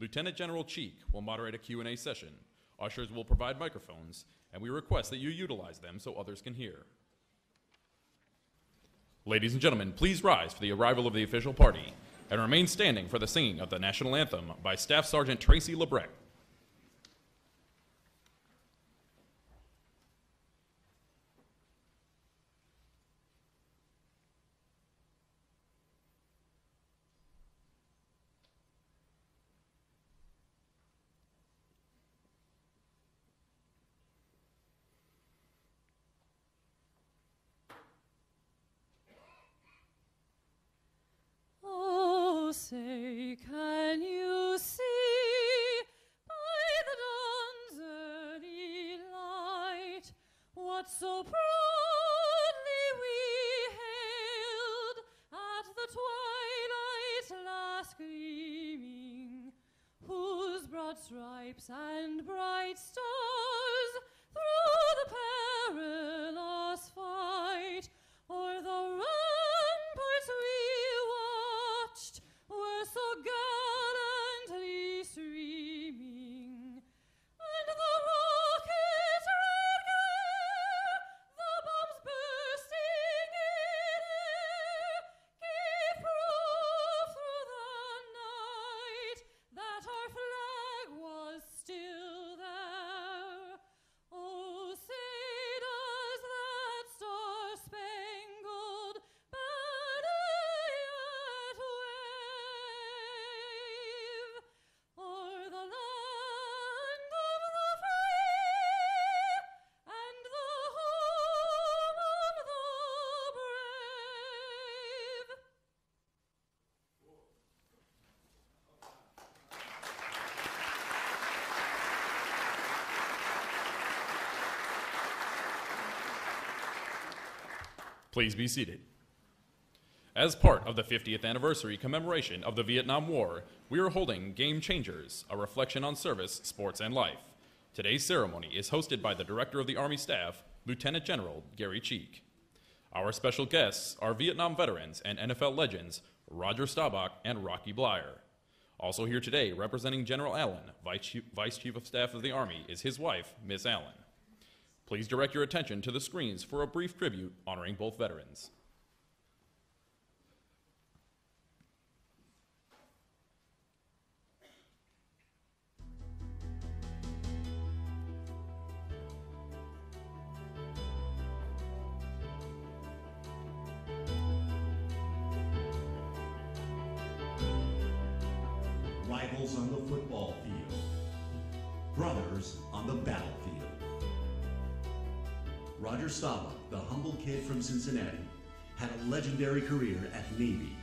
Lieutenant General Cheek will moderate a Q&A session. Ushers will provide microphones, and we request that you utilize them so others can hear. Ladies and gentlemen, please rise for the arrival of the official party and remain standing for the singing of the national anthem by Staff Sergeant Tracy Lebrecht. Please be seated. As part of the 50th anniversary commemoration of the Vietnam War, we are holding Game Changers, a reflection on service, sports, and life. Today's ceremony is hosted by the Director of the Army Staff, Lieutenant General Gary Cheek. Our special guests are Vietnam veterans and NFL legends Roger Staubach and Rocky Bleier. Also here today, representing General Allen, Vice Chief, Vice Chief of Staff of the Army, is his wife, Miss Allen. Please direct your attention to the screens for a brief tribute honoring both veterans. Staubach, the humble kid from Cincinnati, had a legendary career at Navy.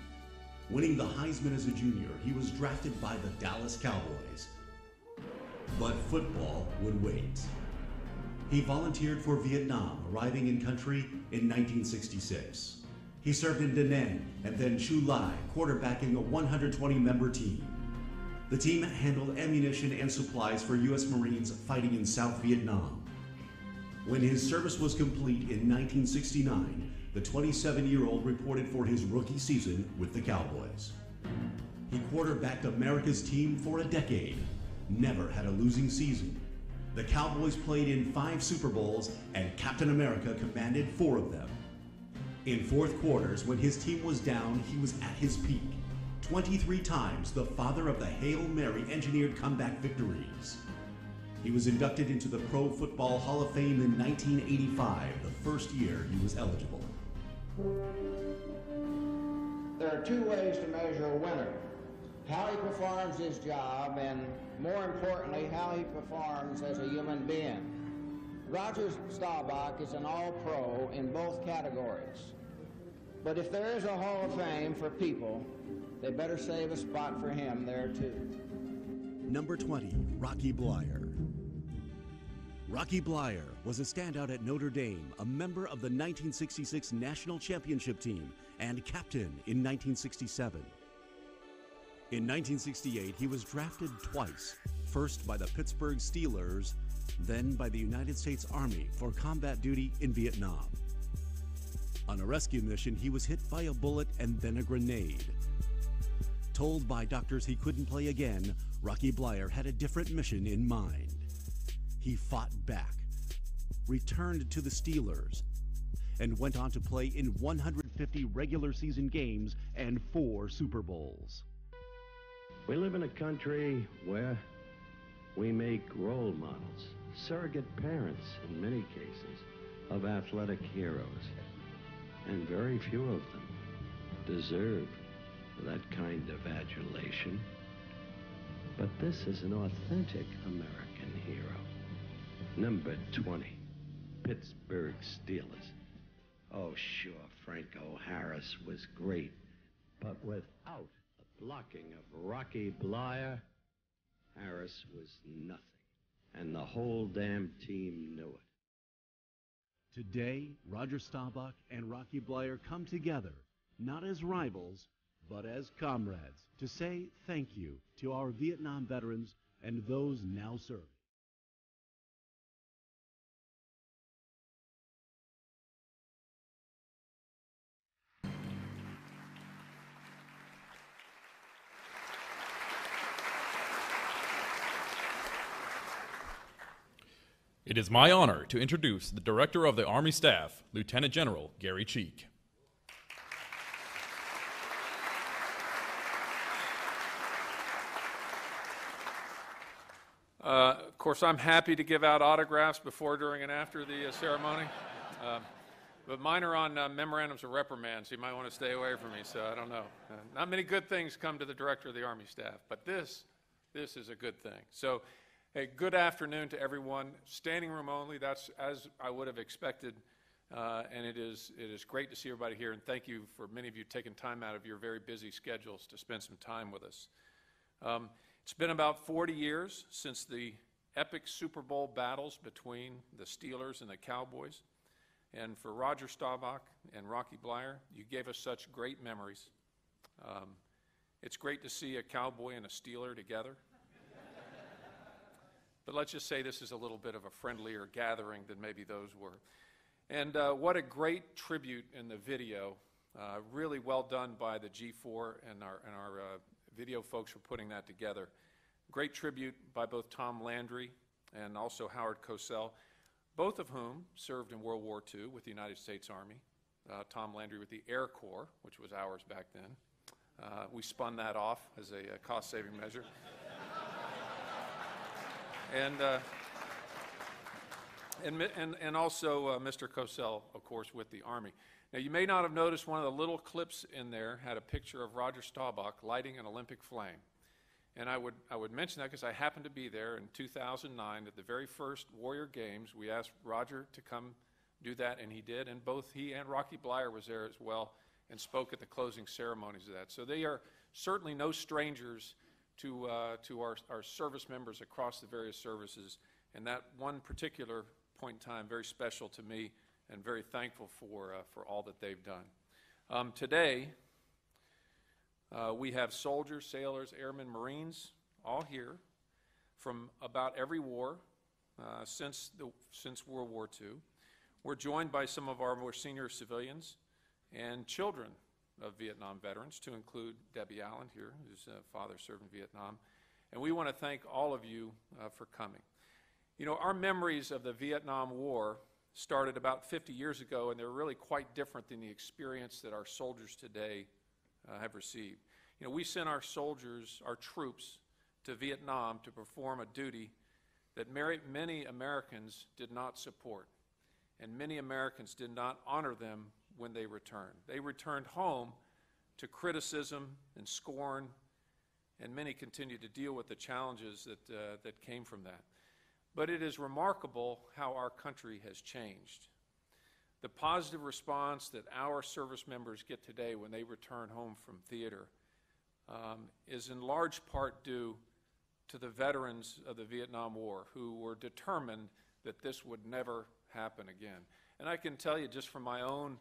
Winning the Heisman as a junior, he was drafted by the Dallas Cowboys. But football would wait. He volunteered for Vietnam, arriving in country in 1966. He served in Da Nang and then Chu Lai, quarterbacking a 120 member team. The team handled ammunition and supplies for U.S. Marines fighting in South Vietnam. When his service was complete in 1969, the 27 year old reported for his rookie season with the Cowboys. He quarterbacked America's team for a decade, never had a losing season. The Cowboys played in five Super Bowls, and Captain America commanded four of them. In fourth quarters, when his team was down, he was at his peak. 23 times the father of the Hail Mary engineered comeback victories. He was inducted into the Pro Football Hall of Fame in 1985, the first year he was eligible. There are two ways to measure a winner. How he performs his job and, more importantly, how he performs as a human being. Roger Staubach is an all-pro in both categories. But if there is a Hall of Fame for people, they better save a spot for him there too. Number 20, Rocky Bleier. Rocky Bleier was a standout at Notre Dame, a member of the 1966 national championship team, and captain in 1967. In 1968, he was drafted twice, first by the Pittsburgh Steelers, then by the United States Army for combat duty in Vietnam. On a rescue mission, he was hit by a bullet and then a grenade. Told by doctors he couldn't play again, Rocky Bleier had a different mission in mind. He fought back, returned to the Steelers, and went on to play in 150 regular season games and four Super Bowls. We live in a country where we make role models, surrogate parents in many cases, of athletic heroes. And very few of them deserve that kind of adulation. But this is an authentic American hero. Number 20, Pittsburgh Steelers. Oh, sure, Franco Harris was great, but without the blocking of Rocky Bleier, Harris was nothing. And the whole damn team knew it. Today, Roger Staubach and Rocky Bleier come together, not as rivals, but as comrades, to say thank you to our Vietnam veterans and those now serving. It is my honor to introduce the Director of the Army Staff, Lieutenant General Gary Cheek. Uh, Of course, I'm happy to give out autographs before, during, and after the uh, ceremony. Uh, But mine are on uh, memorandums of reprimand, so you might want to stay away from me, so I don't know. Uh, Not many good things come to the Director of the Army Staff, but this, this is a good thing. So, hey, good afternoon to everyone. Standing room only, that's as I would have expected. Uh, And it is, it is great to see everybody here, and thank you for many of you taking time out of your very busy schedules to spend some time with us. Um, It's been about 40 years since the epic Super Bowl battles between the Steelers and the Cowboys. And for Roger Staubach and Rocky Bleier, you gave us such great memories. Um, it's great to see a Cowboy and a Steeler together. But let's just say this is a little bit of a friendlier gathering than maybe those were. And uh, what a great tribute in the video. Uh, really well done by the G4 and our, and our uh, video folks for putting that together. Great tribute by both Tom Landry and also Howard Cosell, both of whom served in World War II with the United States Army. Uh, Tom Landry with the Air Corps, which was ours back then. Uh, we spun that off as a, cost saving measure. And, uh, and, and, and also uh, Mr. Cosell, of course, with the Army. Now, you may not have noticed one of the little clips in there had a picture of Roger Staubach lighting an Olympic flame. And I would, I would mention that because I happened to be there in 2009 at the very first Warrior Games. We asked Roger to come do that, and he did. And both he and Rocky Bleier was there as well and spoke at the closing ceremonies of that. So they are certainly no strangers to, uh, to our, our service members across the various services. And that one particular point in time, very special to me and very thankful for, uh, for all that they've done. Um, today, uh, we have soldiers, sailors, airmen, Marines, all here from about every war uh, since, the, since World War II. We're joined by some of our more senior civilians and children of Vietnam veterans, to include Debbie Allen here, whose uh, father served in Vietnam. And we want to thank all of you uh, for coming. You know, our memories of the Vietnam War started about 50 years ago, and they're really quite different than the experience that our soldiers today uh, have received. You know, we sent our soldiers, our troops, to Vietnam to perform a duty that many, many Americans did not support, and many Americans did not honor them when they returned. They returned home to criticism and scorn, and many continue to deal with the challenges that, uh, that came from that. But it is remarkable how our country has changed. The positive response that our service members get today when they return home from theater um, is in large part due to the veterans of the Vietnam War who were determined that this would never happen again. And I can tell you just from my own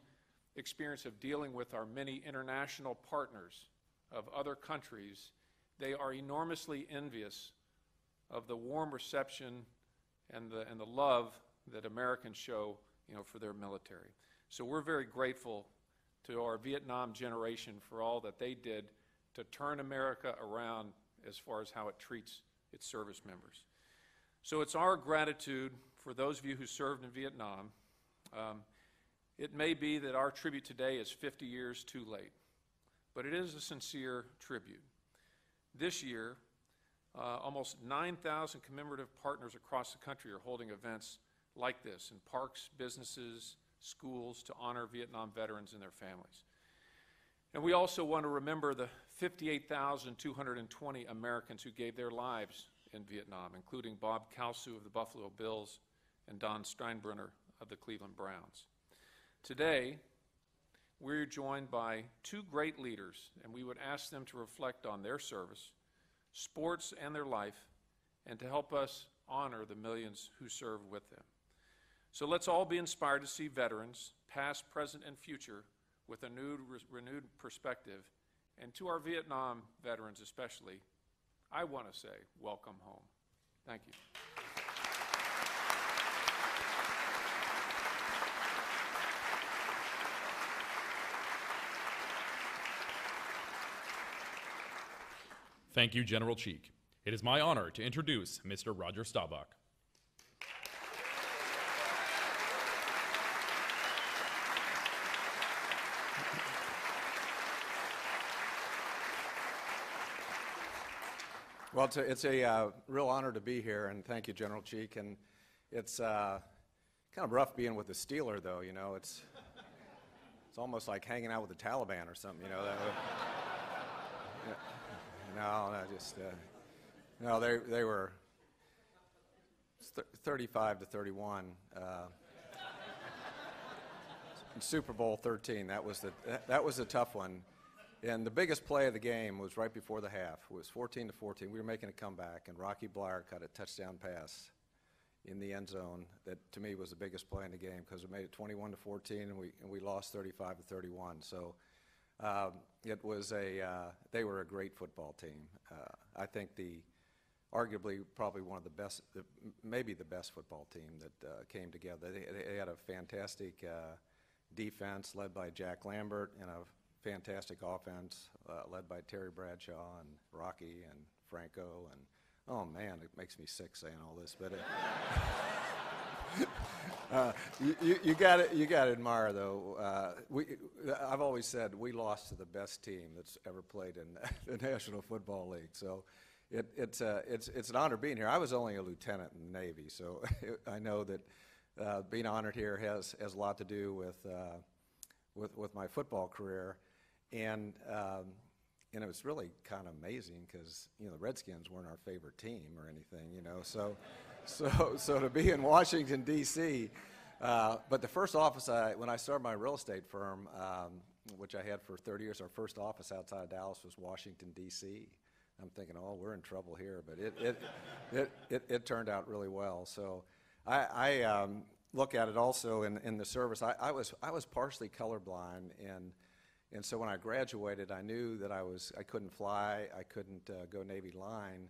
experience of dealing with our many international partners of other countries, they are enormously envious of the warm reception and the, and the love that Americans show you know, for their military. So we're very grateful to our Vietnam generation for all that they did to turn America around as far as how it treats its service members. So it's our gratitude for those of you who served in Vietnam. Um, it may be that our tribute today is 50 years too late, but it is a sincere tribute. This year, uh, almost 9,000 commemorative partners across the country are holding events like this in parks, businesses, schools to honor Vietnam veterans and their families. And we also want to remember the 58,220 Americans who gave their lives in Vietnam, including Bob Kalsu of the Buffalo Bills and Don Steinbrunner of the Cleveland Browns. Today, we're joined by two great leaders, and we would ask them to reflect on their service, sports, and their life, and to help us honor the millions who serve with them. So let's all be inspired to see veterans, past, present, and future, with a new, renewed perspective. And to our Vietnam veterans especially, I want to say, welcome home. Thank you. Thank you, General Cheek. It is my honor to introduce Mr. Roger Staubach. Well, it's a, it's a uh, real honor to be here, and thank you, General Cheek. And it's uh, kind of rough being with the Steeler, though. You know, it's it's almost like hanging out with the Taliban or something. You know, that would, yeah. No, no, just uh, no. They they were th- 35 to 31. Uh, Super Bowl 13, that was the that, was a tough one. And the biggest play of the game was right before the half. It was 14 to 14. We were making a comeback, and Rocky Bleier cut a touchdown pass in the end zone that to me was the biggest play in the game because it made it 21 to 14, and we and we lost 35 to 31. So um, it was a uh, they were a great football team. Uh, I think the arguably probably one of the best, maybe the best football team that uh, came together. They, they, had a fantastic uh, defense led by Jack Lambert and a fantastic offense uh, led by Terry Bradshaw and Rocky and Franco and oh man, it makes me sick saying all this, but it, uh, you, you got you got to admire though. Uh, we I've always said we lost to the best team that's ever played in the National Football League, so. It, it's, uh, it's, it's an honor being here. I was only a lieutenant in the Navy, so I know that uh, being honored here has, has a lot to do with, uh, with, with my football career. And, um, and it was really kind of amazing because, you know, the Redskins weren't our favorite team or anything, you know. So, so, so to be in Washington, D.C., uh, but the first office, I, when I started my real estate firm, um, which I had for 30 years, our first office outside of Dallas was Washington, D.C. I'm thinking, oh, we're in trouble here, but it, it, it, it, it turned out really well. So I, I um, look at it also in, in the service. I, I, was, I was partially colorblind, and and so when I graduated, I knew that I was I couldn't fly, I couldn't uh, go Navy line,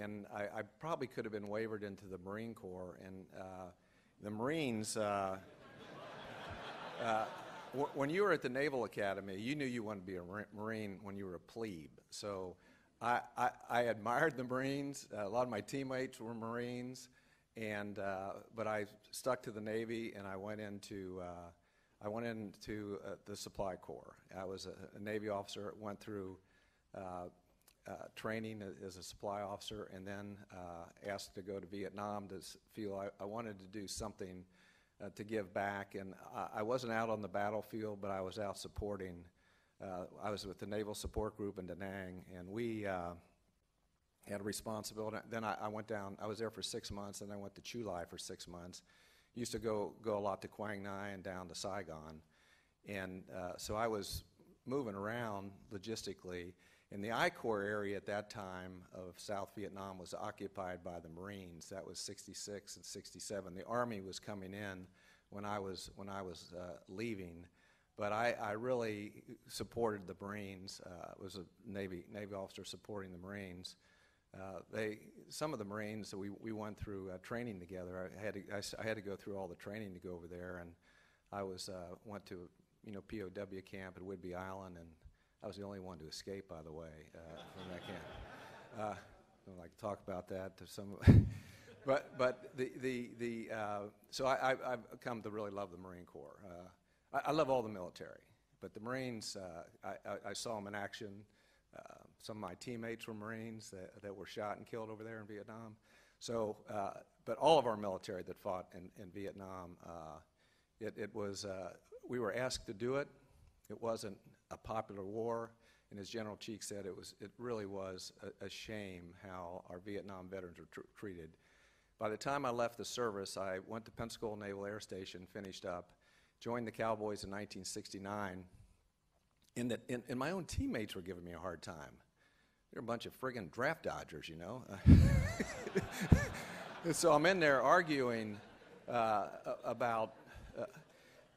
and I, I, probably could have been wavered into the Marine Corps. And uh, the Marines, uh, uh w- when you were at the Naval Academy, you knew you wanted to be a Marine when you were a plebe. So I, I, I admired the Marines. a lot of my teammates were Marines, and uh, but I stuck to the Navy, and I went into uh, I went into uh, the Supply Corps. I was a, a Navy officer, went through uh, uh, training as a supply officer, and then uh, asked to go to Vietnam to feel I, I wanted to do something uh, to give back. And I, I, wasn't out on the battlefield, but I was out supporting. Uh, I was with the Naval Support Group in Da Nang, and we had a responsibility. Then I, I, went down, I was there for six months, and I went to Chu Lai for six months used to go, go a lot to Quang Ngai and down to Saigon. And uh, so I was moving around logistically. And the I Corps area at that time of South Vietnam was occupied by the Marines. That was 66 and 67. The Army was coming in when I was, when I was uh, leaving. But I, I, really supported the Marines. Uh, was a Navy, Navy officer supporting the Marines. Uh, they, some of the Marines that we, we went through uh, training together. I had, to, I, I, had to go through all the training to go over there, and I was uh, went to you know POW camp at Whidbey Island and I was the only one to escape, by the way, uh, from that camp. Uh, I don't like to talk about that to some, but but the the the uh, so I, I I've come to really love the Marine Corps. Uh, I, I love all the military, but the Marines uh, I, I, I saw them in action. Uh, some of my teammates were Marines that, that were shot and killed over there in Vietnam. So, but all of our military that fought in, in Vietnam, it, it was, we were asked to do it. It wasn't a popular war. And as General Cheek said, it, was, it really was a, a shame how our Vietnam veterans were tr- treated. By the time I left the service, I went to Pensacola Naval Air Station, finished up, joined the Cowboys in 1969 in that in, and my own teammates were giving me a hard time. They're a bunch of friggin' draft dodgers, you know. So I'm in there arguing uh, about, uh,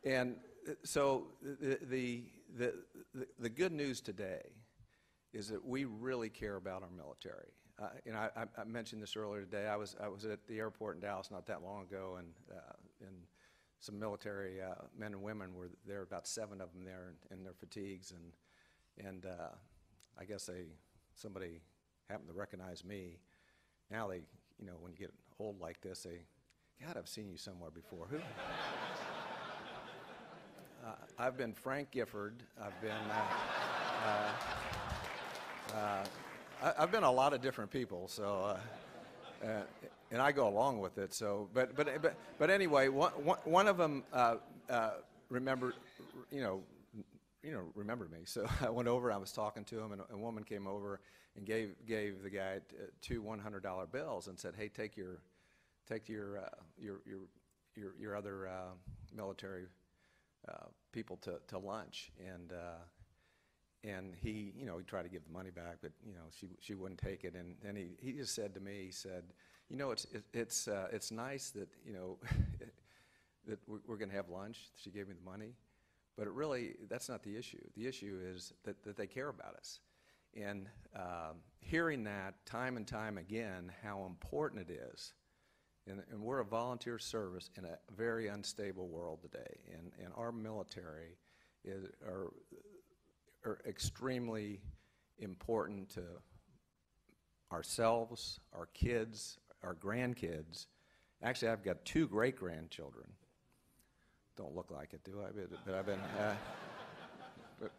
and so the, the the the the good news today is that we really care about our military. Uh, you know, I, I- mentioned this earlier today. I was I was at the airport in Dallas not that long ago, and uh, and some military uh, men and women were there. About seven of them there in, in their fatigues, and and uh, I guess they somebody happened to recognize me. Now they, you know, when you get old like this, they, God, I've seen you somewhere before. Who? Uh, I've been Frank Gifford. I've been. Uh, uh, I, I've been a lot of different people, so, uh, uh, and I go along with it. So, but but but, but anyway, one, one, of them uh, uh, remembered, you know, you know, remembered me. So I went over. I was talking to him, and a, woman came over and gave gave the guy two one hundred dollar bills and said, "Hey, take your take your uh, your your your your other uh, military uh, people to, to lunch." And uh, and he, you know, he tried to give the money back, but you know, she she wouldn't take it. And then he, he just said to me, he said, "You know, it's it, it's uh, it's nice that you know that we're, we're going to have lunch." She gave me the money, but it really that's not the issue. The issue is that that they care about us, and um, hearing that time and time again, how important it is. And, and we're a volunteer service in a very unstable world today, and, and our military is, are are extremely important to ourselves, our kids, our grandkids. Actually, I've got two great grandchildren. Don't look like it, do I? But, I've been uh,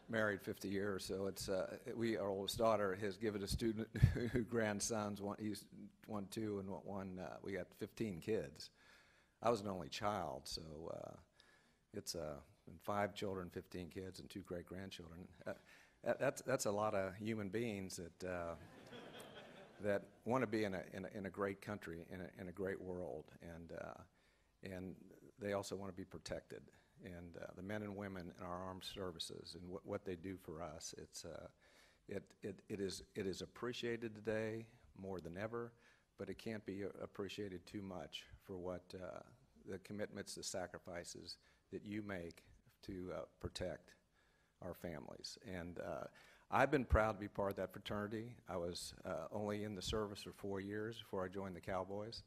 married 50 years, so it's uh, we. Our oldest daughter has given a student grandsons. One, he's one, two, and one. Uh, we got 15 kids. I was an only child, so uh, it's uh, five children, 15 kids, and two great grandchildren. Uh, that, that's, that's a lot of human beings that, uh, that want to be in a, in a, in a great country, in a, in a great world, and, uh, and they also want to be protected. And uh, the men and women in our armed services and what, what they do for us, it's, uh, it, it, it, is, it is appreciated today more than ever, but it can't be appreciated too much for what uh, the commitments, the sacrifices that you make to uh, protect our families. And uh, I've been proud to be part of that fraternity. I was uh, only in the service for four years before I joined the Cowboys.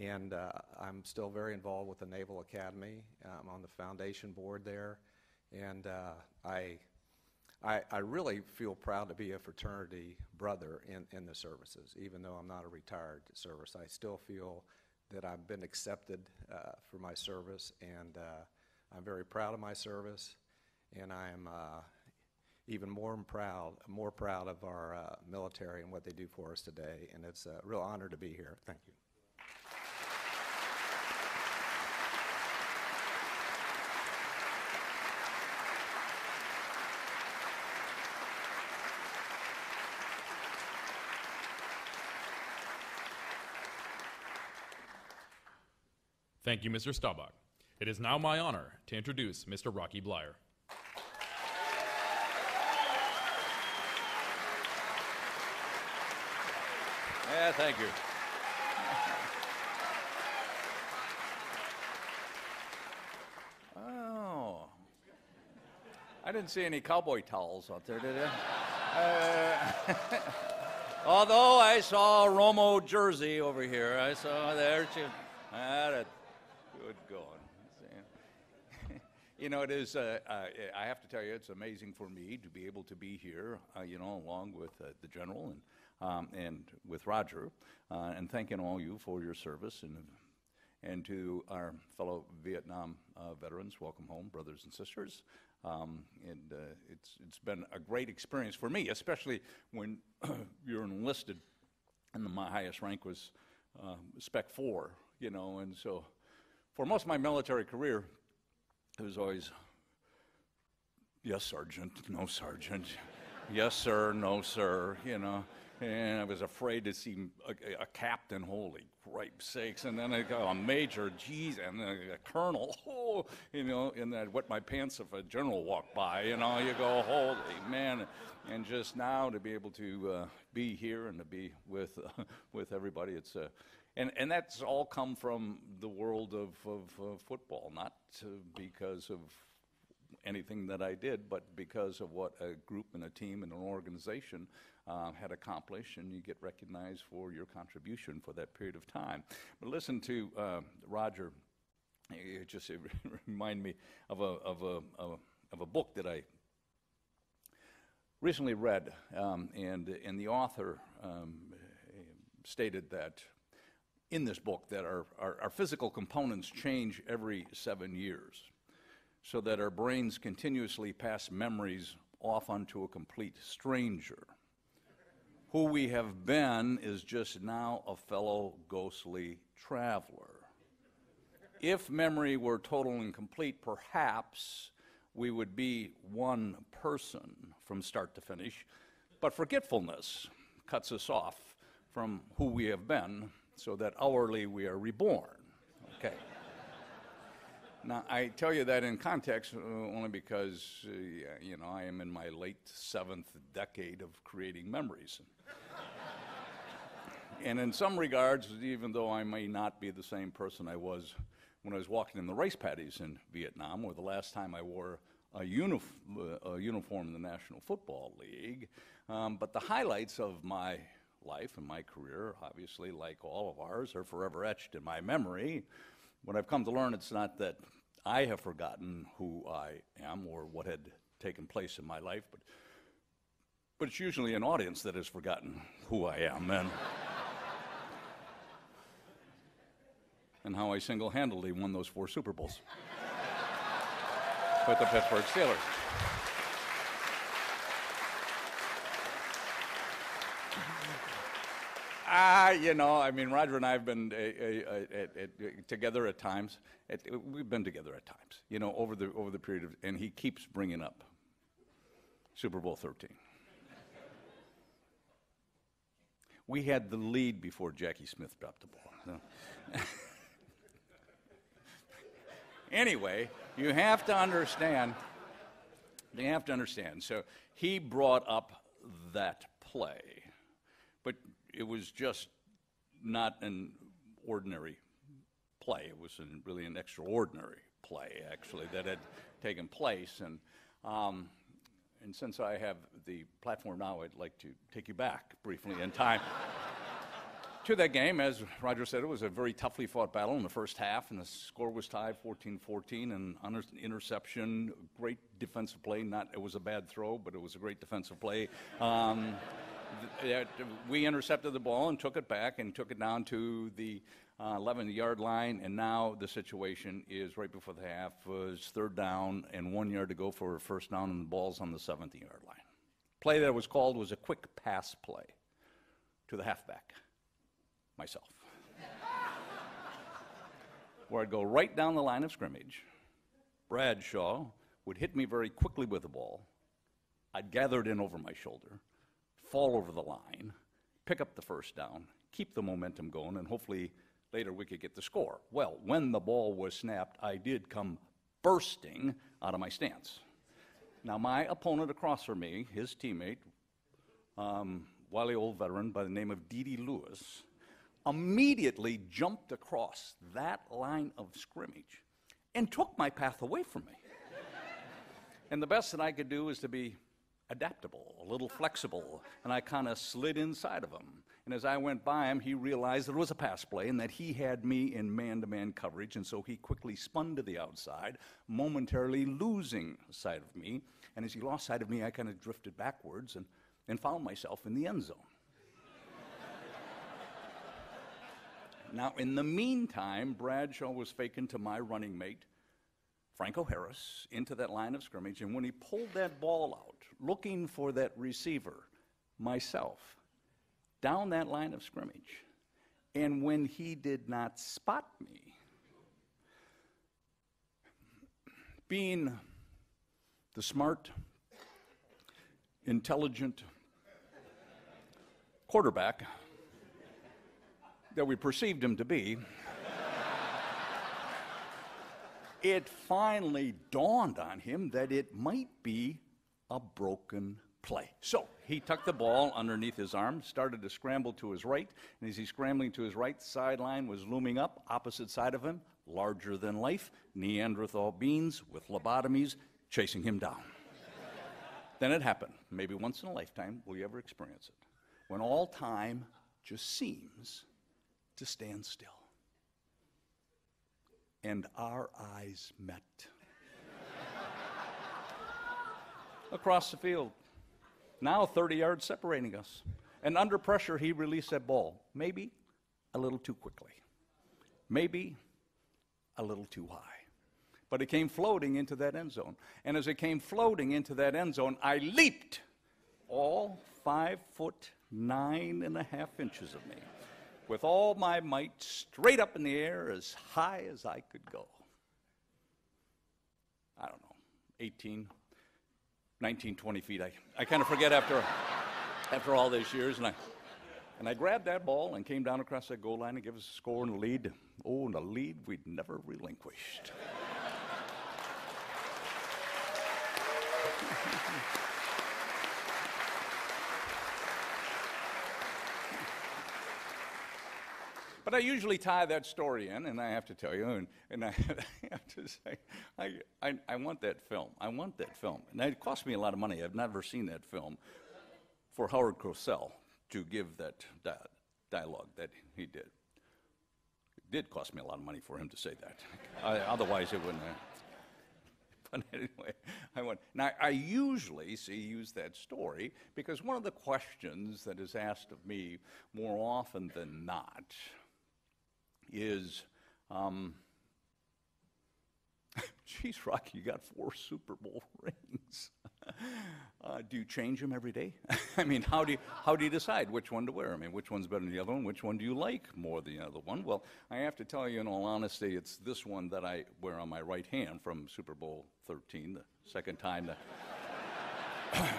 And uh, I'm still very involved with the Naval Academy. I'm on the foundation board there. And uh, I, I, I really feel proud to be a fraternity brother in, in the services. Even though I'm not a retired service, I still feel that I've been accepted uh, for my service. And uh, I'm very proud of my service, and I am uh, even more proud, more proud of our uh, military and what they do for us today. And it's a real honor to be here. Thank you. Thank you, Mr. Staubach. It is now my honor to introduce Mr. Rocky Bleier. Yeah, thank you. Oh. I didn't see any cowboy towels out there, did I? Uh, although I saw a Romo jersey over here. I saw there. She, ah, that, good going. See. You know, it is, uh, uh, I have to tell you, it's amazing for me to be able to be here, uh, you know, along with uh, the general and, um, and with Roger, uh, and thanking all you for your service and, and to our fellow Vietnam uh, veterans, welcome home, brothers and sisters. Um, and it's, it's been a great experience for me, especially when you're enlisted, and my highest rank was Spec 4, you know, and so for most of my military career, it was always, yes, Sergeant, no, Sergeant, yes, sir, no, sir, you know. And I was afraid to see a, a captain, holy gripe sakes, and then I go a major, geez, and then a colonel, oh, you know, and I'd wet my pants if a general walked by, you know, you go, holy man. And just now to be able to uh, be here and to be with, uh, with everybody, it's, uh, and, and that's all come from the world of, of football, not because of anything that I did, but because of what a group and a team and an organization uh, had accomplished, and you get recognized for your contribution for that period of time. But listen to uh, Roger. It just it remind me of a, of, a, of, a, of a book that I recently read, um, and, and the author um, stated that in this book that our, our, our physical components change every seven years so that our brains continuously pass memories off onto a complete stranger. Who we have been is just now a fellow ghostly traveler. If memory were total and complete, perhaps we would be one person from start to finish. But forgetfulness cuts us off from who we have been so that hourly we are reborn. Okay. Now, I tell you that in context uh, only because, uh, you know, I am in my late seventh decade of creating memories. and in some regards, even though I may not be the same person I was when I was walking in the rice paddies in Vietnam, or the last time I wore a, uh, a uniform in the National Football League, um, but the highlights of my life and my career, obviously, like all of ours, are forever etched in my memory. What I've come to learn, it's not that I have forgotten who I am or what had taken place in my life, but, but it's usually an audience that has forgotten who I am and, and how I single handedly won those four Super Bowls with the Pittsburgh Steelers. Ah, you know, I mean, Roger and I have been uh, uh, uh, together at times. we've been together at times, you know, over the over the period of, and he keeps bringing up Super Bowl 13. we had the lead before Jackie Smith dropped the ball. No. anyway, you have to understand. You have to understand. So he brought up that play, but it was just not an ordinary play. It was an, really an extraordinary play, actually, that had taken place. And, um, and since I have the platform now, I'd like to take you back briefly in time. to that game, as Roger said, it was a very toughly fought battle in the first half, and the score was tied 14 14. And under- interception, great defensive play. Not it was a bad throw, but it was a great defensive play. Um, that we intercepted the ball and took it back and took it down to the 11 uh, yard line, and now the situation is right before the half was third down and one yard to go for a first down, and the ball's on the 17 yard line. Play that was called was a quick pass play to the halfback, myself. Where I'd go right down the line of scrimmage. Bradshaw would hit me very quickly with the ball. I'd gather it in over my shoulder fall over the line, pick up the first down, keep the momentum going, and hopefully later we could get the score. Well, when the ball was snapped, I did come bursting out of my stance. Now, my opponent across from me, his teammate, um, wily old veteran by the name of D.D. Lewis, immediately jumped across that line of scrimmage and took my path away from me. and the best that I could do is to be adaptable, a little flexible, and I kind of slid inside of him. And as I went by him, he realized there was a pass play and that he had me in man to man coverage, and so he quickly spun to the outside, momentarily losing sight of me. And as he lost sight of me, I kind of drifted backwards and, and found myself in the end zone. now, in the meantime, Bradshaw was faking to my running mate, Franco Harris, into that line of scrimmage, and when he pulled that ball out, looking for that receiver, myself, down that line of scrimmage. And when he did not spot me, being the smart, intelligent quarterback that we perceived him to be, it finally dawned on him that it might be a broken play. So he tucked the ball underneath his arm, started to scramble to his right, and as he's scrambling to his right, the sideline was looming up, opposite side of him, larger than life, Neanderthal beings with lobotomies chasing him down. then it happened. Maybe once in a lifetime will you ever experience it. When all time just seems to stand still. And our eyes met. Across the field. Now 30 yards separating us. And under pressure, he released that ball. Maybe a little too quickly. Maybe a little too high. But it came floating into that end zone. And as it came floating into that end zone, I leaped all five foot nine and a half inches of me with all my might straight up in the air as high as I could go. I don't know, 18, 19, 20 feet. I, I kind of forget after, after all these years. And I, and I grabbed that ball and came down across that goal line and gave us a score and a lead. Oh, and a lead we'd never relinquished. But I usually tie that story in, and I have to tell you, and, and I have to say, I, I, I want that film. I want that film. And it cost me a lot of money. I've never seen that film for Howard Cosell to give that di- dialogue that he did. It did cost me a lot of money for him to say that. I, otherwise, it wouldn't have. But anyway, I went. Now, I usually see use that story because one of the questions that is asked of me more often than not is, um, geez, Rocky, you got four Super Bowl rings. uh, do you change them every day? I mean, how do, you, how do you decide which one to wear? I mean, which one's better than the other one? Which one do you like more than the other one? Well, I have to tell you, in all honesty, it's this one that I wear on my right hand from Super Bowl 13, the second time that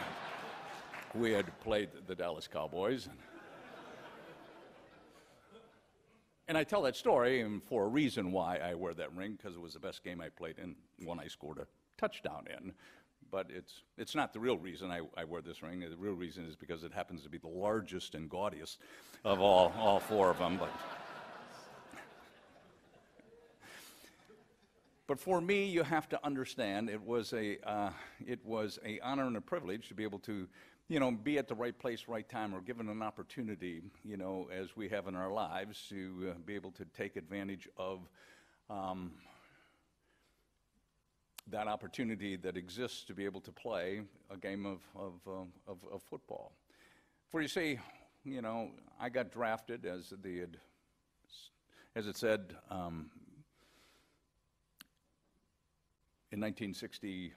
we had played the Dallas Cowboys. And, And I tell that story and for a reason why I wear that ring, because it was the best game I played in, one I scored a touchdown in. But it's, it's not the real reason I, I wear this ring. The real reason is because it happens to be the largest and gaudiest of all, all four of them. But, but for me, you have to understand it was a, uh, it was a honor and a privilege to be able to you know, be at the right place, right time, or given an opportunity, you know, as we have in our lives, to uh, be able to take advantage of um, that opportunity that exists to be able to play a game of, of, uh, of, of football. For you see, you know, I got drafted as the as it said um, in 1960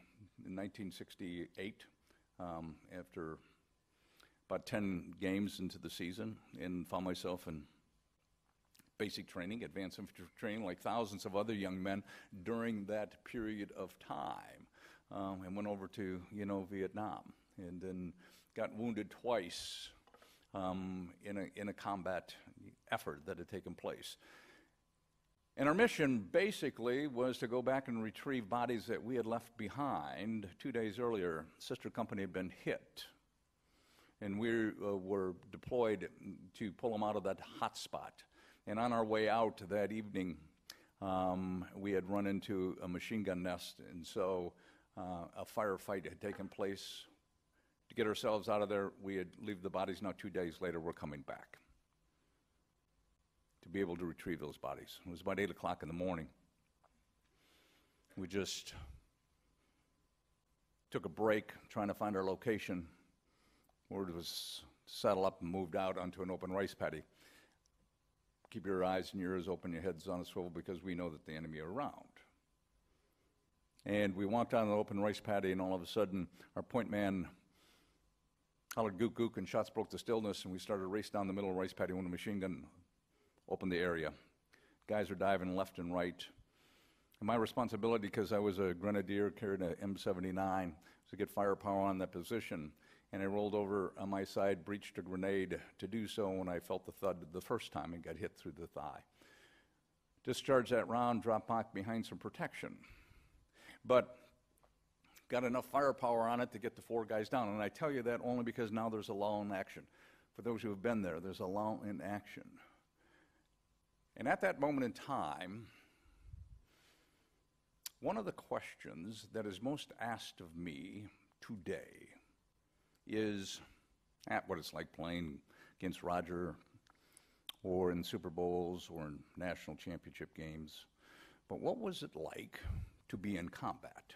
in 1968 um, after about 10 games into the season and found myself in basic training, advanced infantry training, like thousands of other young men during that period of time. Um, and went over to, you know, Vietnam and then got wounded twice um, in, a, in a combat effort that had taken place. And our mission basically was to go back and retrieve bodies that we had left behind. Two days earlier, sister company had been hit. And we uh, were deployed to pull them out of that hot spot. And on our way out that evening, um, we had run into a machine gun nest. And so uh, a firefight had taken place to get ourselves out of there. We had leave the bodies. Now, two days later, we're coming back to be able to retrieve those bodies. It was about 8 o'clock in the morning. We just took a break trying to find our location. Word was settle up and moved out onto an open rice paddy. Keep your eyes and ears open, your heads on a swivel, because we know that the enemy are around. And we walked on an open rice paddy, and all of a sudden, our point man hollered gook gook, and shots broke the stillness, and we started to race down the middle of the rice paddy when a machine gun opened the area. Guys are diving left and right. And my responsibility, because I was a grenadier carrying an M79, was to get firepower on that position. And I rolled over on my side, breached a grenade to do so when I felt the thud the first time and got hit through the thigh. Discharged that round, dropped back behind some protection. But got enough firepower on it to get the four guys down. And I tell you that only because now there's a law in action. For those who have been there, there's a law in action. And at that moment in time, one of the questions that is most asked of me today is at what it's like playing against Roger or in Super Bowls or in national championship games. But what was it like to be in combat?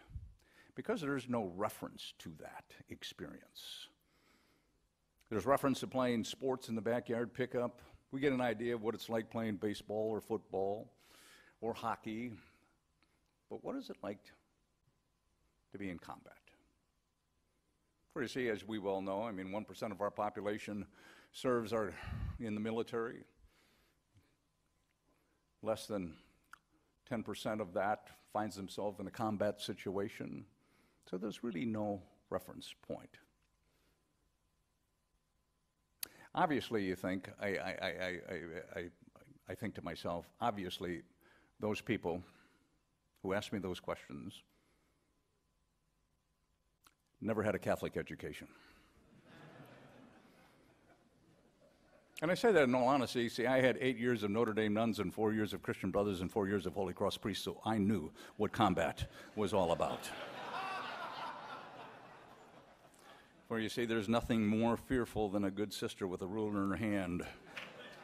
Because there's no reference to that experience. There's reference to playing sports in the backyard pickup. We get an idea of what it's like playing baseball or football or hockey. But what is it like to be in combat? For you see, as we well know, I mean, 1% of our population serves our, in the military. Less than 10% of that finds themselves in a combat situation. So there's really no reference point. Obviously, you think, I, I, I, I, I, think to myself, obviously, those people who asked me those questions never had a Catholic education. and I say that in all honesty. See, I had eight years of Notre Dame nuns and four years of Christian Brothers and four years of Holy Cross priests, so I knew what combat was all about. For you see, there's nothing more fearful than a good sister with a ruler in her hand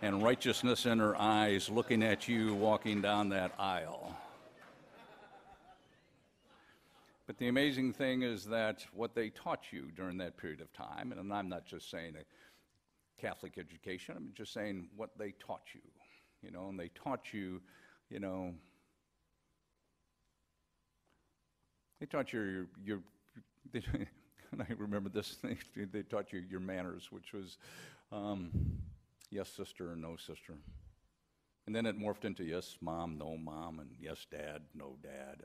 and righteousness in her eyes looking at you walking down that aisle. But the amazing thing is that what they taught you during that period of time, and I'm not just saying a Catholic education, I'm just saying what they taught you, you know, and they taught you, you know, they taught you your, your and I remember this, they, they taught you your manners, which was um, yes, sister, and no, sister. And then it morphed into yes, mom, no, mom, and yes, dad, no, dad.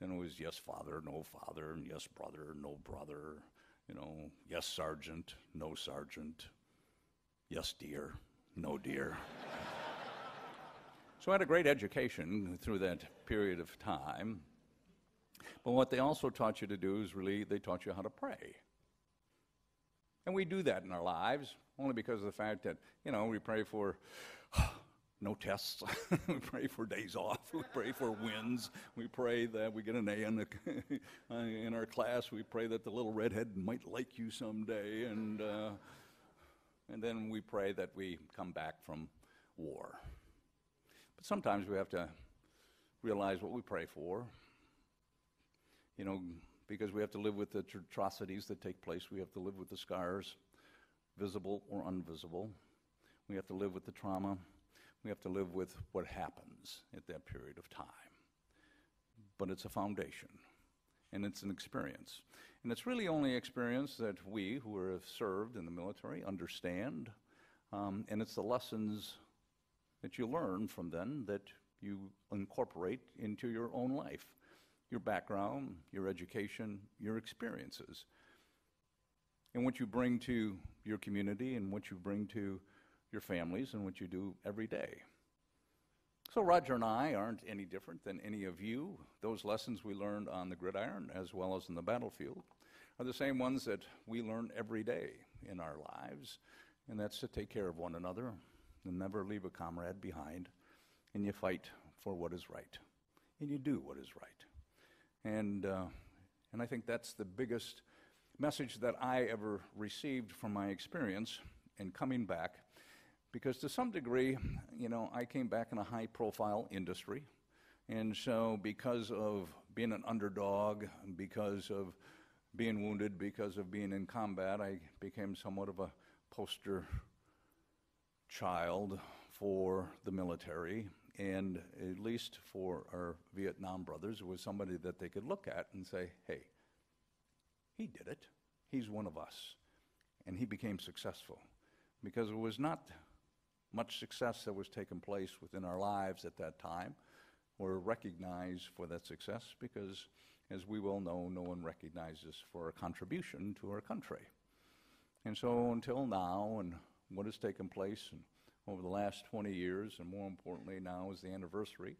And then it was yes, father, no, father, and yes, brother, no, brother. You know, yes, sergeant, no, sergeant. Yes, dear, no, dear. so I had a great education through that period of time. But what they also taught you to do is really, they taught you how to pray. And we do that in our lives only because of the fact that, you know, we pray for no tests. we pray for days off. We pray for wins. We pray that we get an A in, the, in our class. We pray that the little redhead might like you someday. And, uh, and then we pray that we come back from war. But sometimes we have to realize what we pray for you know, because we have to live with the atrocities that take place. We have to live with the scars, visible or invisible. We have to live with the trauma. We have to live with what happens at that period of time. But it's a foundation, and it's an experience. And it's really only experience that we who have served in the military understand, um, and it's the lessons that you learn from then that you incorporate into your own life your background, your education, your experiences, and what you bring to your community and what you bring to your families and what you do every day. So, Roger and I aren't any different than any of you. Those lessons we learned on the gridiron as well as in the battlefield are the same ones that we learn every day in our lives, and that's to take care of one another and never leave a comrade behind, and you fight for what is right, and you do what is right. And, uh, and I think that's the biggest message that I ever received from my experience in coming back, because to some degree, you know, I came back in a high profile industry. And so, because of being an underdog, because of being wounded, because of being in combat, I became somewhat of a poster child for the military. And at least for our Vietnam brothers, it was somebody that they could look at and say, hey, he did it. He's one of us. And he became successful. Because it was not much success that was taking place within our lives at that time or recognized for that success because, as we well know, no one recognizes for a contribution to our country. And so until now, and what has taken place and over the last 20 years, and more importantly now is the anniversary,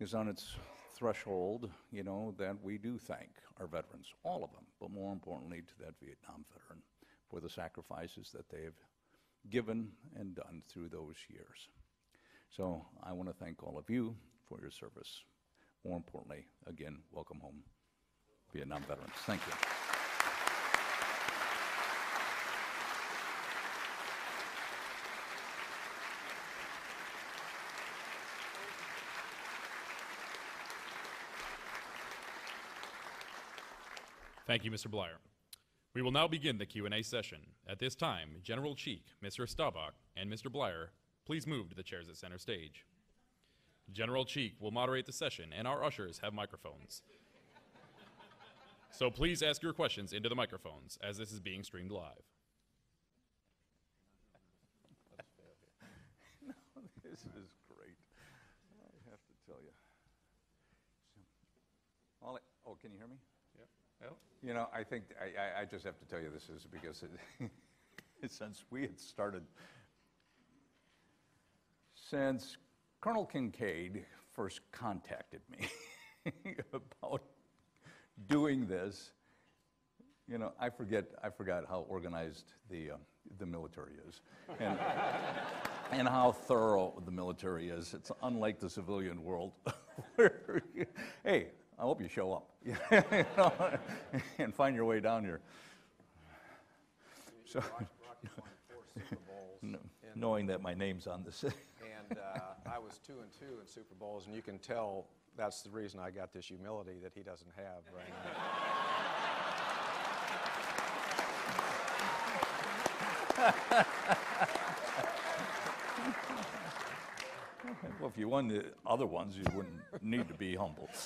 is on its threshold, you know, that we do thank our veterans, all of them, but more importantly to that Vietnam veteran for the sacrifices that they have given and done through those years. So I want to thank all of you for your service. More importantly, again, welcome home, Vietnam veterans. Thank you. Thank you, Mr. Bleier. We will now begin the Q&A session. At this time, General Cheek, Mr. Staubach, and Mr. Bleier, please move to the chairs at center stage. General Cheek will moderate the session, and our ushers have microphones. So please ask your questions into the microphones, as this is being streamed live. no, This is great. I have to tell you. All oh, can you hear me? You know, I think, I, I, I just have to tell you this is because it, since we had started, since Colonel Kincaid first contacted me about doing this, you know, I forget, I forgot how organized the, uh, the military is. And, and how thorough the military is. It's unlike the civilian world. hey, I hope you show up you know, and find your way down here. So, Rocky won four Super Bowls. kn- and, knowing that my name's on this. and uh, I was two and two in Super Bowls, and you can tell that's the reason I got this humility that he doesn't have right now. well, if you won the other ones, you wouldn't need to be humble.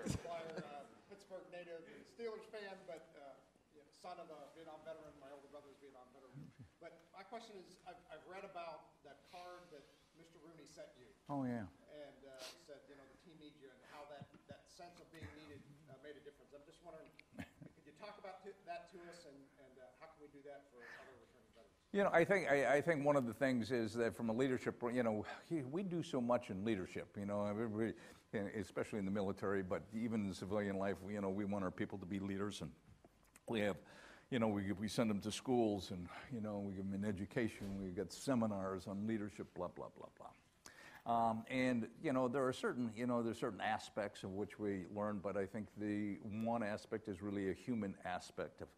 Bleier, uh, Pittsburgh native, Steelers fan, but uh, you know, son of a Vietnam veteran. My older brother's a Vietnam veteran. But my question is, I've, I've read about that card that Mr. Rooney sent you, Oh, yeah. and uh, said, you know, the team needs you, and how that, that sense of being needed uh, made a difference. I'm just wondering, could you talk about to, that to us, and, and uh, how can we do that for other returning veterans? You know, I think, I, I think one of the things is that from a leadership, you know, we do so much in leadership, you know, especially in the military, but even in civilian life, you know, we want our people to be leaders and we have, you know, we, we send them to schools and, you know, we give them an education, we get seminars on leadership, blah, blah, blah, blah. Um, and you know there are certain you know there's certain aspects of which we learn, but I think the one aspect is really a human aspect of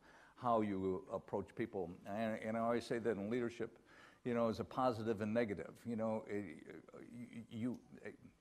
how you approach people. And, and I always say that in leadership, you know, is a positive and negative. You know, eh, you, you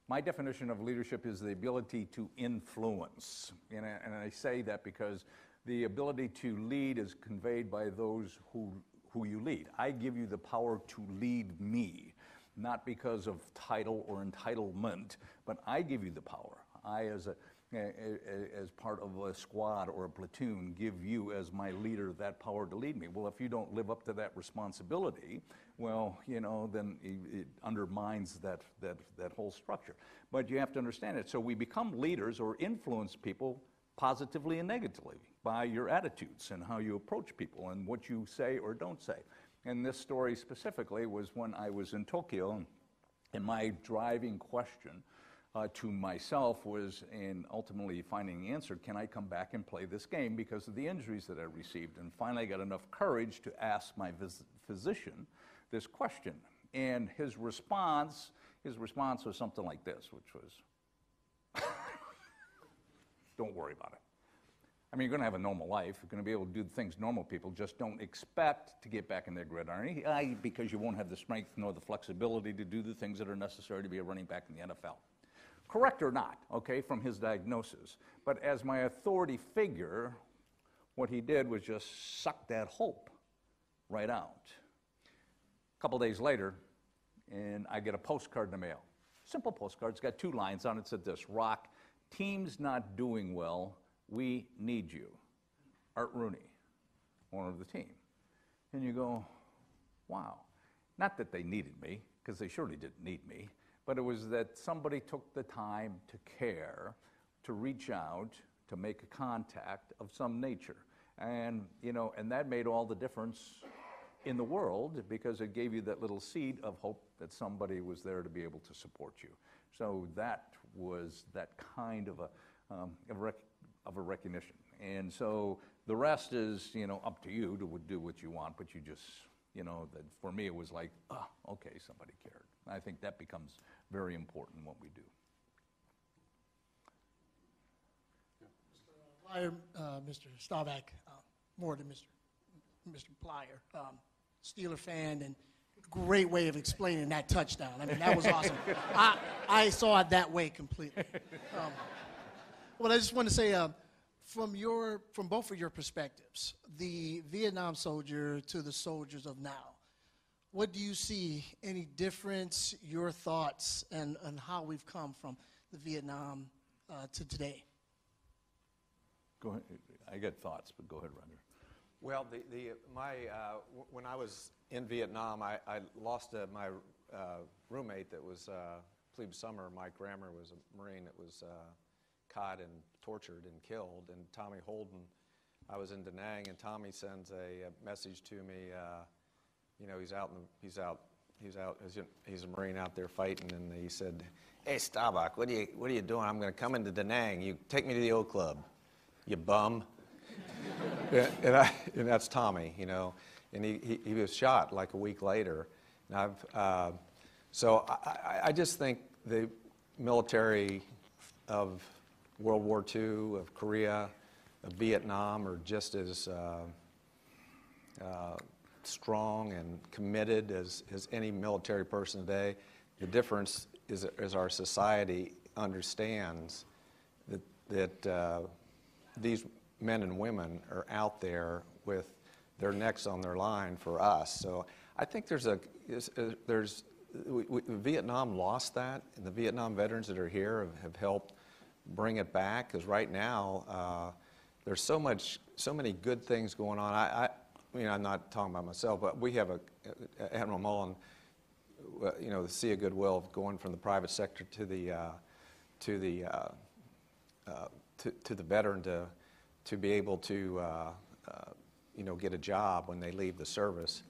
my definition of leadership is the ability to influence, and I, and I say that because the ability to lead is conveyed by those who who you lead. I give you the power to lead me not because of title or entitlement, but I give you the power. I, as a- as part of a squad or a platoon, give you as my leader that power to lead me. Well, if you don't live up to that responsibility, well, you know, then it, undermines that, that, that whole structure. But you have to understand it. So we become leaders or influence people positively and negatively by your attitudes and how you approach people and what you say or don't say. And this story specifically was when I was in Tokyo, and my driving question uh, to myself was, in ultimately finding the answer, can I come back and play this game because of the injuries that I received? And finally, I got enough courage to ask my physician this question. And his response, his response was something like this, which was, don't worry about it. I mean, you're going to have a normal life. You're going to be able to do the things normal people just don't expect to get back in their gridiron because you won't have the strength nor the flexibility to do the things that are necessary to be a running back in the NFL. Correct or not, okay, from his diagnosis. But as my authority figure, what he did was just suck that hope right out. A couple days later, and I get a postcard in the mail. Simple postcard. It's got two lines on it. It said this Rock, team's not doing well. We need you. Art Rooney, owner of the team. And you go, wow. Not that they needed me, because they surely didn't need me, but it was that somebody took the time to care, to reach out, to make a contact of some nature. And, you know, and that made all the difference in the world because it gave you that little seed of hope that somebody was there to be able to support you. So that was that kind of a, um, of, rec- of a recognition. And so the rest is, you know, up to you to do what you want, but you just, you know, that for me it was like, oh, okay, somebody cared. I think that becomes very important in what we do. Bleier, uh, Mr. Staubach, uh, more than Mr. Mr. Bleier, um, Steeler fan, and great way of explaining that touchdown. I mean, that was awesome. I, I saw it that way completely. Um, well, I just want to say, uh, from your, from both of your perspectives, the Vietnam soldier to the soldiers of now, what do you see? Any difference? Your thoughts and, and how we've come from the Vietnam uh, to today? Go ahead. I get thoughts, but go ahead, Roger. Well, the, the, my, uh, w- when I was in Vietnam, I, I lost uh, my uh, roommate that was, uh, plebe summer. Mike Rammer was a Marine that was uh, caught and tortured and killed. And Tommy Holden, I was in Da Nang, and Tommy sends a, a message to me. You know, he's out, in the, he's out, he's out, he's a, he's a Marine out there fighting, and he said, "Hey, Staubach, what are you, what are you doing? I'm going to come into Da Nang. You take me to the old Club, you bum." and, and, I, and that's Tommy, you know. And he, he, he was shot like a week later. And I've, uh, so I, I- I just think the military of World War II, of Korea, of Vietnam are just as uh, uh, strong and committed as, as any military person today. The difference is, is our society understands that, that uh, these men and women are out there with their necks on their line for us. So I think there's a is- there's we, we, Vietnam lost that, and the Vietnam veterans that are here have, have helped bring it back. Because right now uh, there's so much so many good things going on. I, I'm not talking about myself, but we have a Admiral Mullen uh, you know, see a goodwill of going from the private sector to the, uh, to the, uh, uh, to, to the veteran to, to be able to, uh, uh, you know, get a job when they leave the service.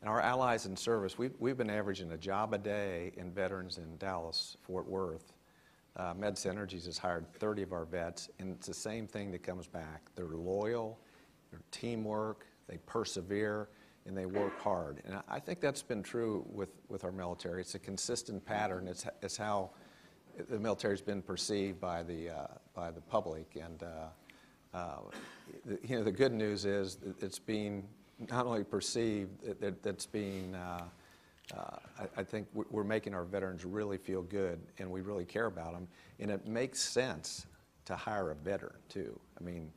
And our allies in service, we've, we've been averaging a job a day in veterans in Dallas, Fort Worth. Uh, Med's Energies has hired 30 of our vets, and it's the same thing that comes back. They're loyal, they're teamwork, they persevere, and they work hard. And I- think that's been true with, with our military. It's a consistent pattern. It's, it's how the military's been perceived by the, uh, by the public. And, uh, uh, you know, the good news is it's being not only perceived, that- that, that's being, uh, uh, I, I think we- we're making our veterans really feel good, and we really care about them. And it makes sense to hire a veteran, too. I mean,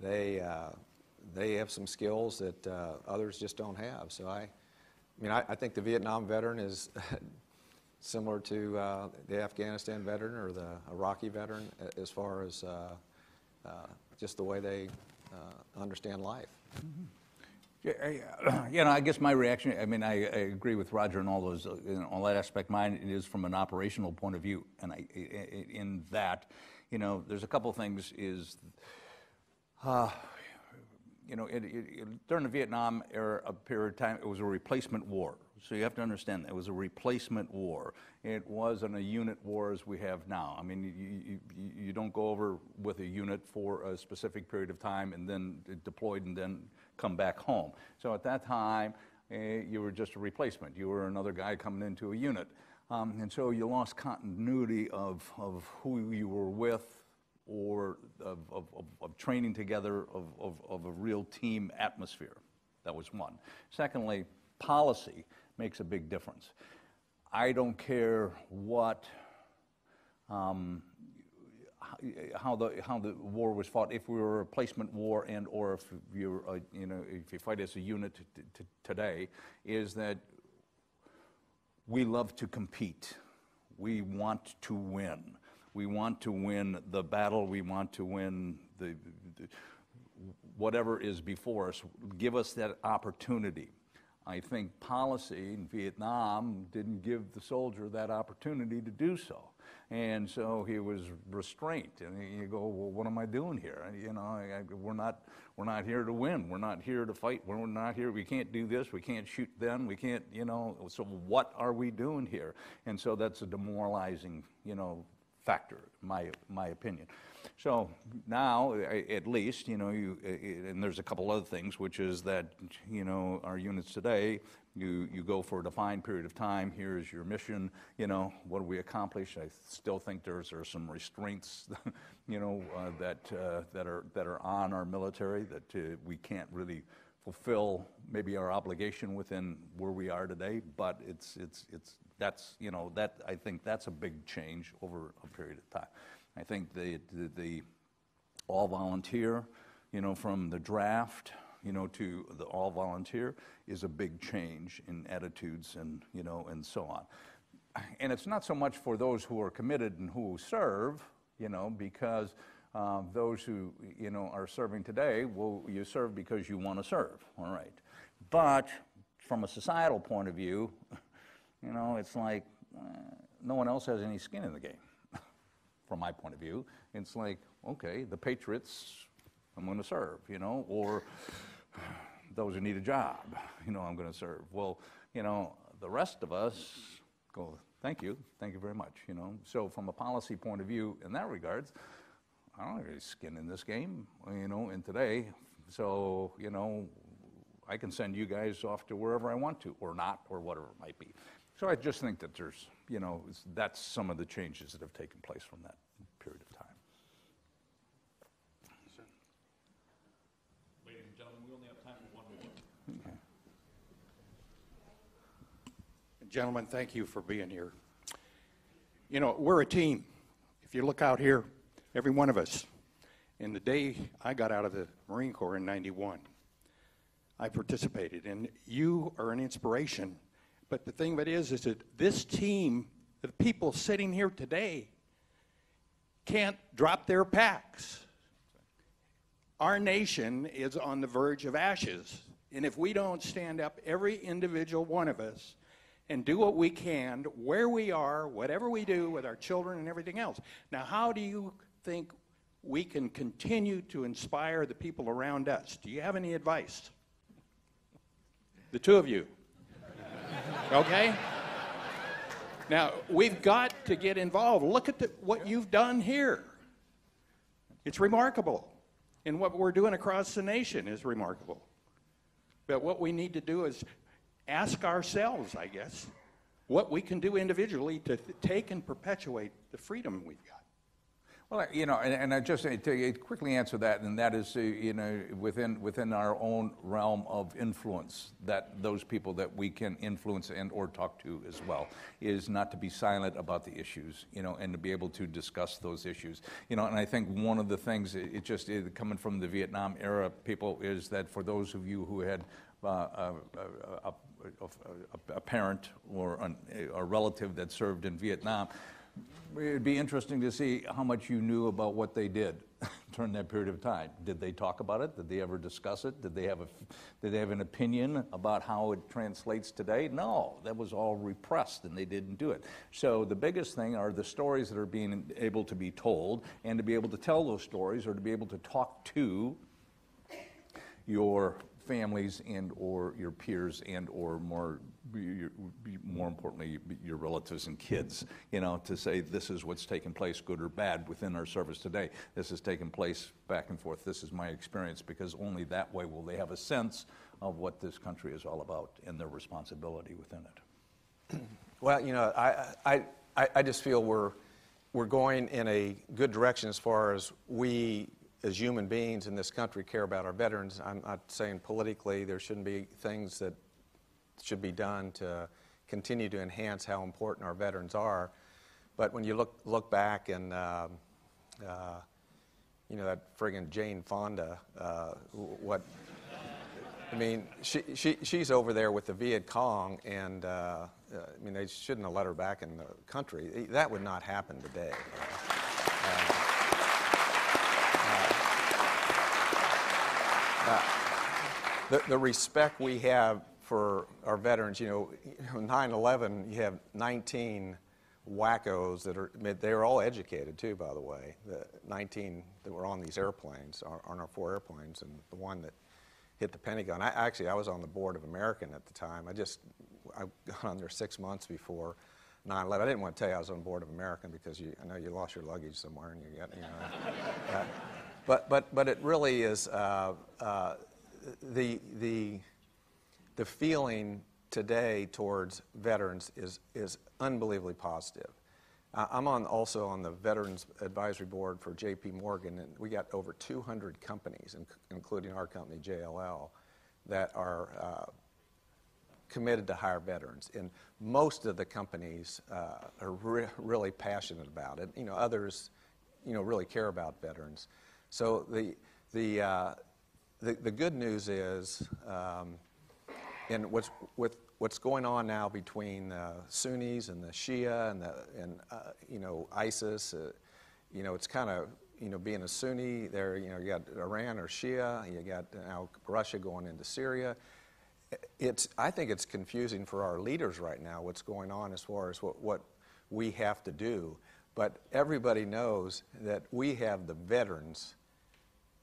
they, uh, they have some skills that uh, others just don't have. So I, I mean, I, I think the Vietnam veteran is similar to uh, the Afghanistan veteran or the Iraqi veteran as far as uh, uh, just the way they uh, understand life. Yeah, I- you know, I guess my reaction, I mean, I, I agree with Roger on all those, uh, in all that aspect. Mine is from an operational point of view. And I, in that, you know, there's a couple things is, uh, you know, it, it, during the Vietnam era a period of time, it was a replacement war. So you have to understand, it was a replacement war. It wasn't a unit war as we have now. I mean, you, you, you don't go over with a unit for a specific period of time and then deployed and then come back home. So at that time, eh, you were just a replacement. You were another guy coming into a unit. Um, and so you lost continuity of, of who you were with, or of, of, of, of training together of, of, a real team atmosphere. That was one. Secondly, policy makes a big difference. I don't care what um, how the how the war was fought. If we were a replacement war and or if you're uh, you know if you fight as a unit today, is that we love to compete. We want to win. We want to win the battle. We want to win the, the whatever is before us. Give us that opportunity. I think policy in Vietnam didn't give the soldier that opportunity to do so. And so he was restrained. And you go, well, what am I doing here? You know, I, we're, not, we're not here to win. We're not here to fight. We're not here. We can't do this. We can't shoot them. We can't, you know. So what are we doing here? And so that's a demoralizing, you know, factor, my, my opinion. So now, at least, you know, you, and there's a couple other things, which is that, you know, our units today, you, you go for a defined period of time. Here's your mission. You know, what do we accomplish? I still think there's there are some restraints, you know, uh, that uh, that are that are on our military that uh, we can't really fulfill maybe our obligation within where we are today. But it's it's it's that's you know that I think that's a big change over a period of time. I think the the, the all volunteer, you know, from the draft you know, to the all volunteer is a big change in attitudes and, you know, and so on. And it's not so much for those who are committed and who serve, you know, because uh, those who, you know, are serving today, well, you serve because you want to serve, all right. But from a societal point of view, you know, it's like uh, no one else has any skin in the game, from my point of view. It's like, okay, the Patriots, I'm going to serve, you know, or those who need a job, you know, I'm going to serve. Well, you know, the rest of us go, thank you, thank you very much, you know. So from a policy point of view, in that regards, I don't have any skin in this game, you know, and today, so, you know, I can send you guys off to wherever I want to, or not, or whatever it might be. So I just think that there's, you know, that's some of the changes that have taken place from that period of time. Ladies and gentlemen, we only have time for one more. Gentlemen, thank you for being here. You know, we're a team. If you look out here, every one of us, in the day I got out of the Marine Corps in 91, I participated, and you are an inspiration. But the thing it is, is that this team, the people sitting here today, can't drop their packs. Our nation is on the verge of ashes. And if we don't stand up, every individual one of us, and do what we can where we are, whatever we do with our children and everything else. Now, how do you think we can continue to inspire the people around us? Do you have any advice? The two of you. Okay? Now, we've got to get involved. Look at the, what you've done here. It's remarkable. And what we're doing across the nation is remarkable. But what we need to do is ask ourselves, I guess, what we can do individually to take and perpetuate the freedom we've got. Well, you know, and, and I just uh, to quickly answer that, and that is, uh, you know, within within our own realm of influence, that those people that we can influence and or talk to as well, is not to be silent about the issues, you know, and to be able to discuss those issues, you know. And I think one of the things, it, it just it, coming from the Vietnam era, people, is that for those of you who had uh, a, a, a, a parent or an, a relative that served in Vietnam It'd be interesting to see how much you knew about what they did during that period of time. Did they talk about it? Did they ever discuss it? Did they have a, did they have an opinion about how it translates today? No, that was all repressed and they didn't do it. So the biggest thing are the stories that are being able to be told and to be able to tell those stories or to be able to talk to your families and or your peers and or more your, more importantly your relatives and kids you know to say this is what's taken place good or bad within our service today. This has taken place back and forth. This is my experience because only that way will they have a sense of what this country is all about and their responsibility within it. Well you know i i i, I just feel we're we're going in a good direction as far as we, as human beings in this country, care about our veterans. I'm not saying politically there shouldn't be things that should be done to continue to enhance how important our veterans are. But when you look, look back and, um, uh, you know, that friggin' Jane Fonda, uh, what, I mean, she, she, she's over there with the Viet Cong, and uh, uh, I mean, they shouldn't have let her back in the country. That would not happen today. Uh, the, the respect we have for our veterans, you know, 9 11, you have 19 wackos that are, they're all educated too, by the way. The 19 that were on these airplanes, on our four airplanes, and the one that hit the Pentagon. I, actually, I was on the board of American at the time. I just, I got on there six months before 9 11. I didn't want to tell you I was on board of American because you, I know you lost your luggage somewhere and you got, you know. uh, but, but, but it really is uh, uh, the, the, the feeling today towards veterans is, is unbelievably positive. Uh, I'm on, also on the Veterans Advisory Board for J.P. Morgan, and we got over 200 companies, in, including our company, JLL, that are uh, committed to hire veterans. And most of the companies uh, are re- really passionate about it. You know, others, you know, really care about veterans. So the, the, uh, the, the, good news is, um, and what's, with, what's going on now between the Sunnis and the Shia and, the, and uh, you know, ISIS, uh, you know, it's kind of, you know, being a Sunni, there, you know, you got Iran or Shia, you got now Russia going into Syria. It's, I think it's confusing for our leaders right now what's going on as far as what, what we have to do. But everybody knows that we have the veterans,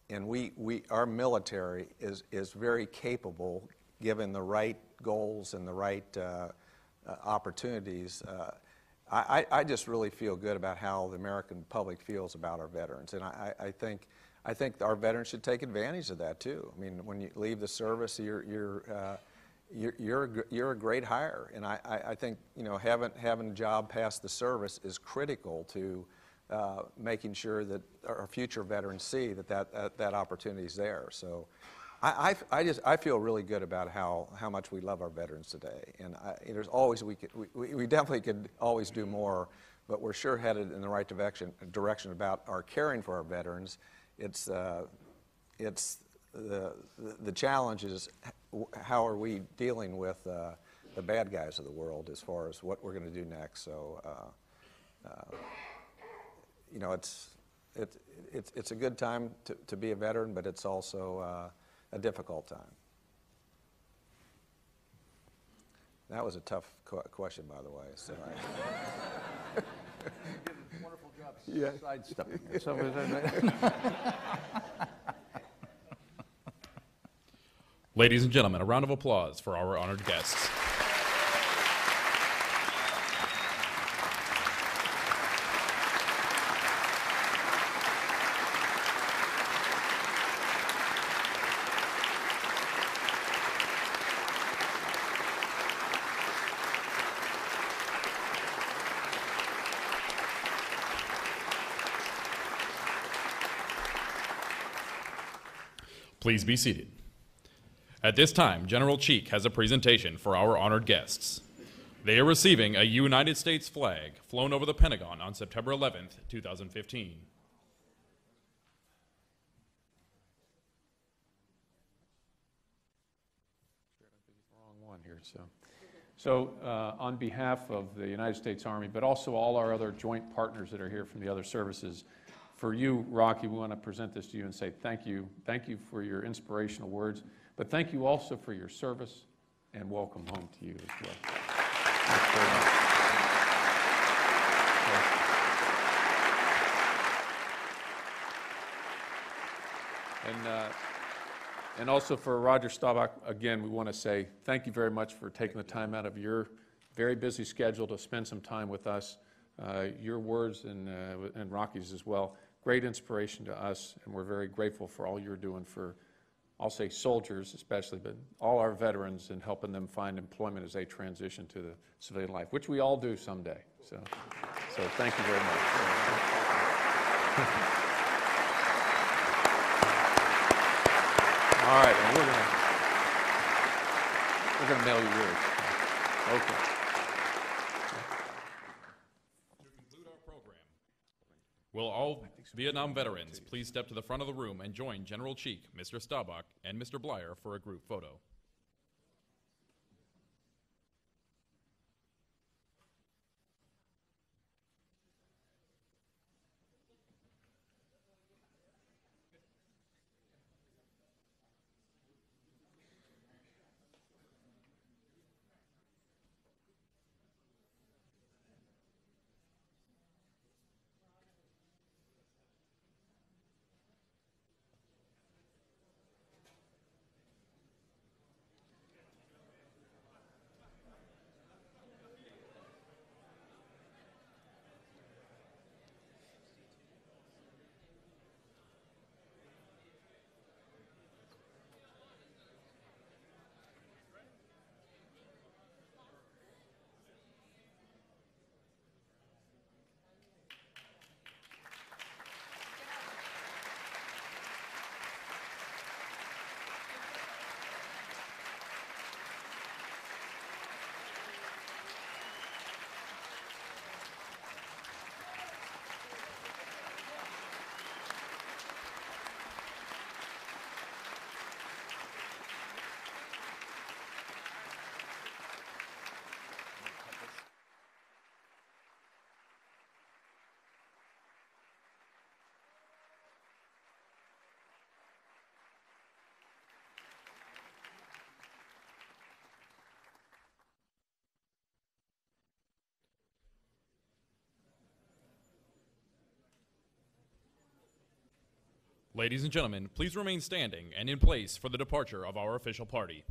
and we, we, our military is, is very capable, given the right goals and the right uh, uh, opportunities. Uh, I, I, just really feel good about how the American public feels about our veterans, and I, I, think I think our veterans should take advantage of that too. I mean, when you leave the service, you're you're uh, you're, you're, a, you're a great hire, and I, I, think you know having having a job past the service is critical to uh, making sure that our future veterans see that that, that, that opportunity is there. So. I, I, I, just I feel really good about how, how much we love our veterans today, and I, there's always we, could, we we definitely could always do more, but we're sure headed in the right direction direction about our caring for our veterans. It's uh, it's the, the challenge is how are we dealing with uh, the bad guys of the world as far as what we're going to do next. So, uh, uh, you know, it's, it, it's, it's a good time to, to be a veteran, but it's also uh, a difficult time. That was a tough question, by the way. So I wonderful job yeah. sidestepping it. So Ladies and gentlemen, a round of applause for our honored guests. Please be seated. At this time, General Cheek has a presentation for our honored guests. They are receiving a United States flag flown over the Pentagon on September 11th, 2015. Wrong one here, so. So, uh, on behalf of the United States Army, but also all our other joint partners that are here from the other services, for you, Rocky, we want to present this to you and say thank you. Thank you for your inspirational words, but thank you also for your service and welcome home to you as well. And, uh, and also for Roger Staubach, again, we want to say thank you very much for taking the time out of your very busy schedule to spend some time with us. Uh, your words and, uh, and Rocky's as well great inspiration to us, and we're very grateful for all you're doing for, I'll say soldiers especially, but all our veterans and helping them find employment as they transition to the civilian life, which we all do someday. So. So thank you very much. All right, we're we're gonna mail you yours. Okay. conclude our program. Will all Vietnam veterans please step to the front of the room and join General Cheek, Mr. Staubach, and Mr. Bleier for a group photo? Ladies and gentlemen, please remain standing and in place for the departure of our official party.